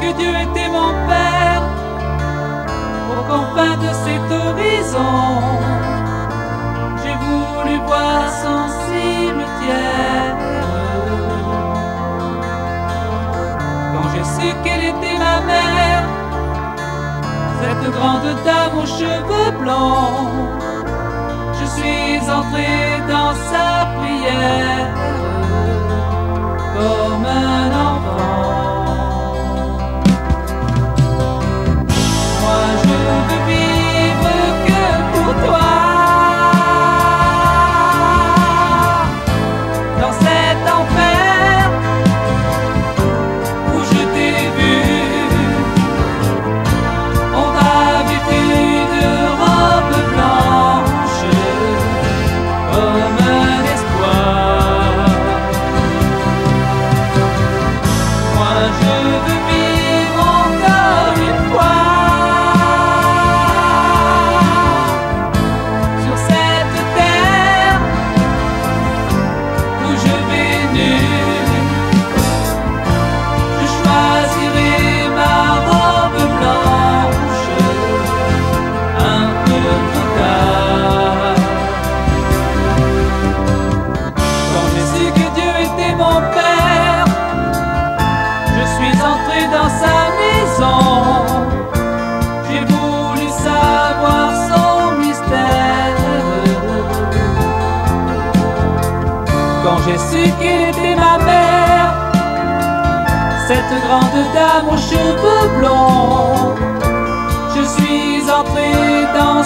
que Dieu était mon Père, aux confins de cet horizon, j'ai voulu voir son cimetière. Quand j'ai su qu'elle était ma mère, cette grande dame aux cheveux blancs, je suis entré dans sa prière comme un enfant. J'ai su qu'il était ma mère, cette grande dame aux cheveux blonds, je suis entré dans